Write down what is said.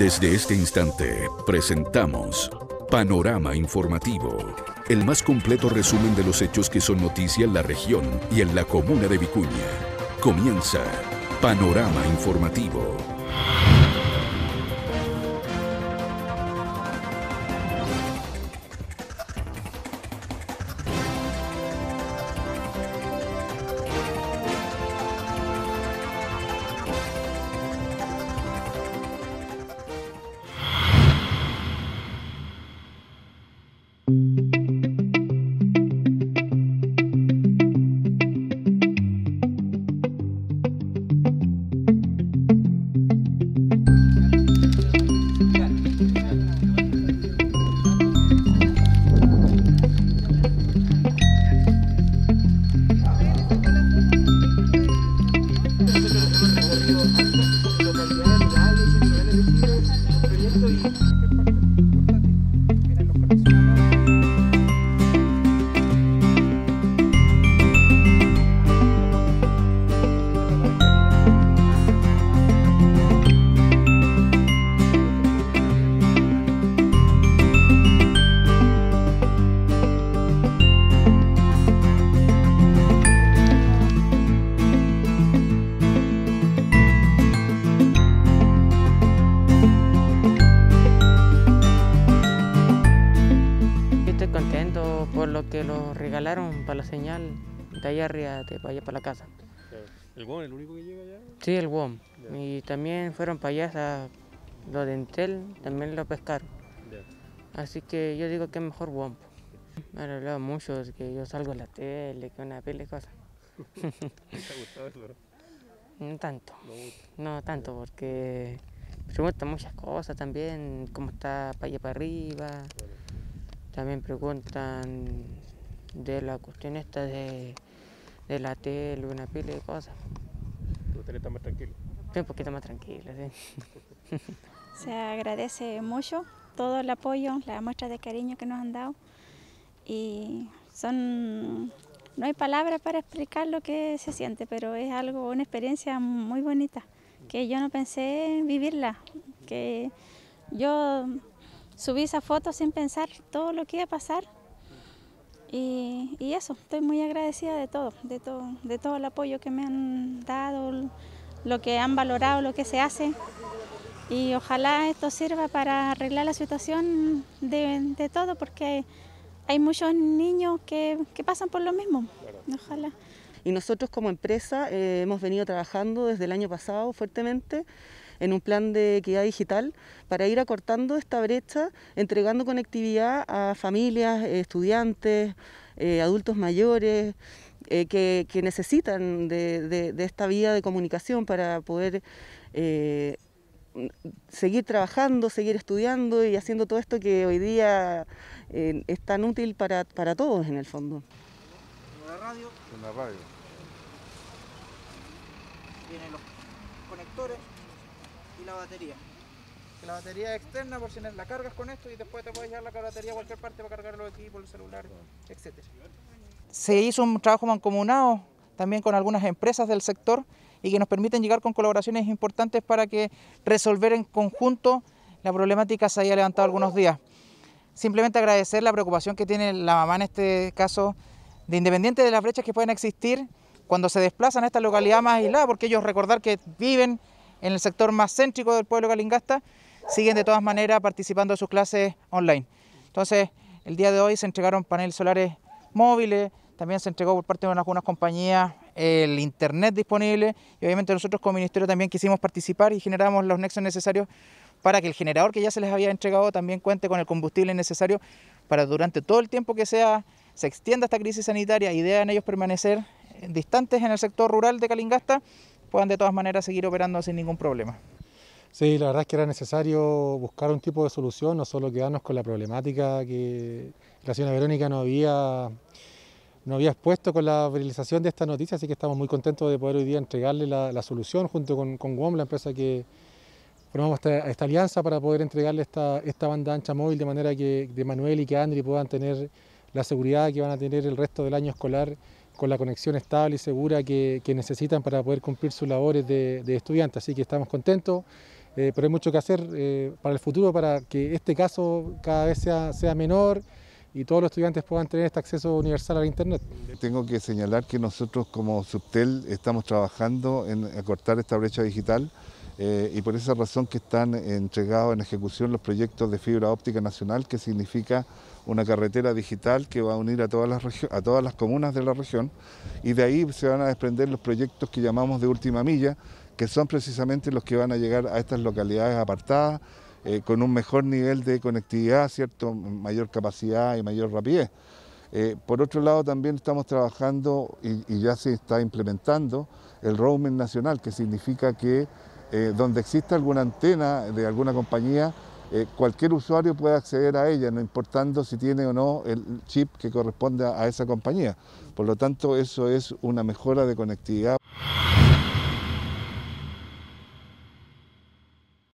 Desde este instante presentamos Panorama Informativo, el más completo resumen de los hechos que son noticia en la región y en la comuna de Vicuña. Comienza Panorama Informativo. Lo regalaron para la señal de allá arriba, de para allá para la casa. ¿El WOM el único que llega allá? Sí, el WOM. Y también fueron para allá, a lo de Entel, también lo pescaron. Así que yo digo que es mejor WOM. Me han hablado mucho de que yo salgo en la tele, que una peli y cosas. ¿Te ha gustado eso? no? Tanto, No tanto, porque preguntan muchas cosas también, cómo está para allá para arriba. También preguntan de la cuestión esta de, de la tele, una pila de cosas. ¿Te gustaría estar más tranquilo? Estoy un poquito más tranquila, sí. Se agradece mucho todo el apoyo, la muestra de cariño que nos han dado y son no hay palabras para explicar lo que se siente, pero es algo una experiencia muy bonita que yo no pensé vivirla, que yo subí esa foto sin pensar todo lo que iba a pasar y, y eso, estoy muy agradecida de todo, de todo, de todo el apoyo que me han dado, lo que han valorado, lo que se hace y ojalá esto sirva para arreglar la situación de, de todo, porque hay muchos niños que, que pasan por lo mismo. Ojalá. Y nosotros como empresa eh, hemos venido trabajando desde el año pasado fuertemente en un plan de equidad digital para ir acortando esta brecha, entregando conectividad a familias, eh, estudiantes, eh, adultos mayores, eh, que, que necesitan de, de- de esta vía de comunicación para poder eh, seguir trabajando, seguir estudiando y haciendo todo esto que hoy día eh, es tan útil para, para todos en el fondo. la radio, En la radio. vienen los conectores y la batería. Que la batería es externa por si la cargas con esto y después te puedes llevar la batería a cualquier parte para cargar los equipos, los celulares, etc. Se hizo un trabajo mancomunado también con algunas empresas del sector y que nos permiten llegar con colaboraciones importantes para que resolver en conjunto la problemática se haya levantado algunos días. Simplemente agradecer la preocupación que tiene la mamá en este caso, de independiente de las brechas que pueden existir, cuando se desplazan a esta localidad más aislada, porque ellos recordar que viven en el sector más céntrico del pueblo de Calingasta, siguen de todas maneras participando de sus clases online. Entonces, el día de hoy se entregaron paneles solares móviles, también se entregó por parte de algunas compañías el internet disponible y obviamente nosotros como ministerio también quisimos participar y generamos los nexos necesarios para que el generador que ya se les había entregado también cuente con el combustible necesario para durante todo el tiempo que sea se extienda esta crisis sanitaria y deban ellos permanecer distantes en el sector rural de Calingasta, puedan de todas maneras seguir operando sin ningún problema. Sí, la verdad es que era necesario buscar un tipo de solución, no solo quedarnos con la problemática que la señora Verónica nos había, nos había expuesto con la viralización de esta noticia, así que estamos muy contentos de poder hoy día entregarle la, solución junto con, con WOM, la empresa que formamos esta, esta alianza para poder entregarle esta, esta banda ancha móvil de manera que de Manuel y que Andri puedan tener la seguridad que van a tener el resto del año escolar con la conexión estable y segura que, que necesitan para poder cumplir sus labores de, de estudiantes. Así que estamos contentos. eh, pero hay mucho que hacer eh, para el futuro para que este caso cada vez sea, sea menor y todos los estudiantes puedan tener este acceso universal al Internet. Tengo que señalar que nosotros como Subtel estamos trabajando en acortar esta brecha digital eh, y por esa razón que están entregados en ejecución los proyectos de fibra óptica nacional, que significa una carretera digital que va a unir a todas las, a todas las comunas de la región y de ahí se van a desprender los proyectos que llamamos de última milla, que son precisamente los que van a llegar a estas localidades apartadas eh, con un mejor nivel de conectividad, ¿cierto? mayor capacidad y mayor rapidez. Eh, por otro lado, también estamos trabajando y, ya se está implementando el roaming nacional, que significa que eh, donde exista alguna antena de alguna compañía, cualquier usuario puede acceder a ella, no importando si tiene o no el chip que corresponde a esa compañía. Por lo tanto, eso es una mejora de conectividad.